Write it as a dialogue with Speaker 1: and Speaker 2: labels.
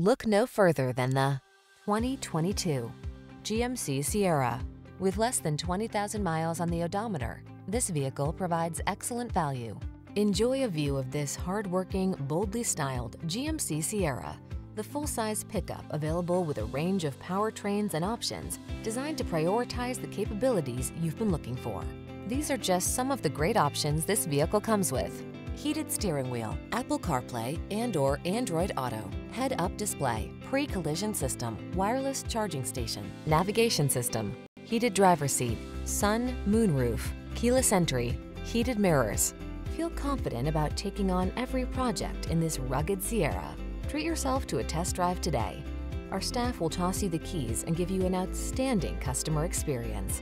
Speaker 1: Look no further than the 2022 GMC Sierra. With less than 20,000 miles on the odometer, this vehicle provides excellent value. Enjoy a view of this hard-working, boldly styled GMC Sierra, the full-size pickup available with a range of powertrains and options designed to prioritize the capabilities you've been looking for. These are just some of the great options this vehicle comes with. Heated steering wheel, Apple CarPlay and or Android Auto, head-up display, pre-collision system, wireless charging station, navigation system, heated driver seat, sun, moon roof, keyless entry, heated mirrors. Feel confident about taking on every project in this rugged Sierra. Treat yourself to a test drive today. Our staff will toss you the keys and give you an outstanding customer experience.